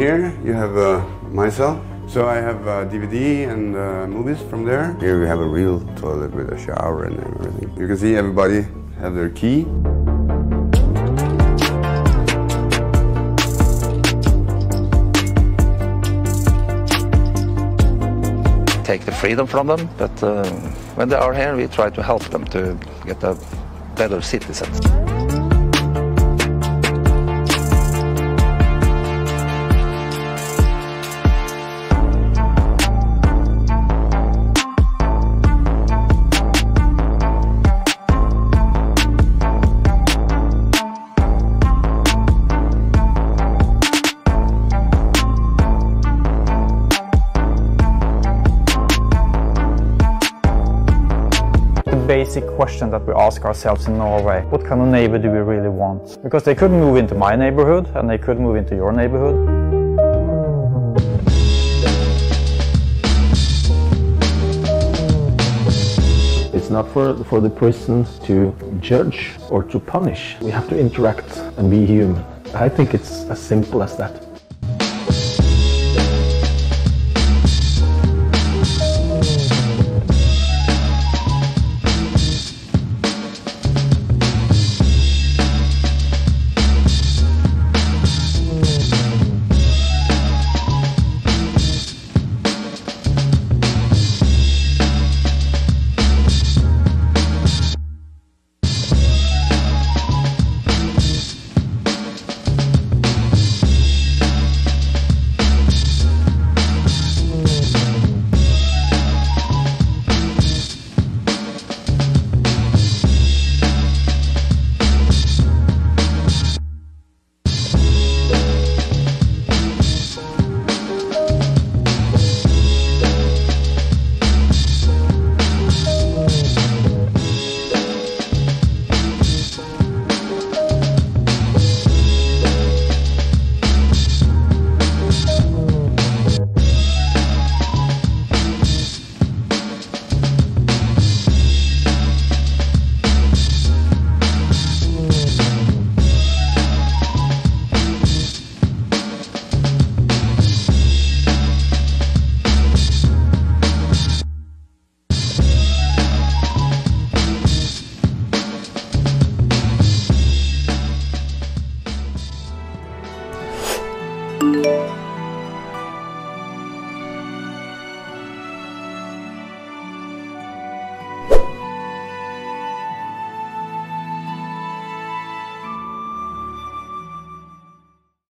here you have uh, my cell. So I have uh, DVD and uh, movies from there. Here we have a real toilet with a shower and everything. You can see everybody have their key. take the freedom from them, but uh, when they are here, we try to help them to get a better citizens. Basic question that we ask ourselves in Norway. What kind of neighbor do we really want? Because they could move into my neighborhood and they could move into your neighborhood. It's not for, for the prisons to judge or to punish. We have to interact and be human. I think it's as simple as that.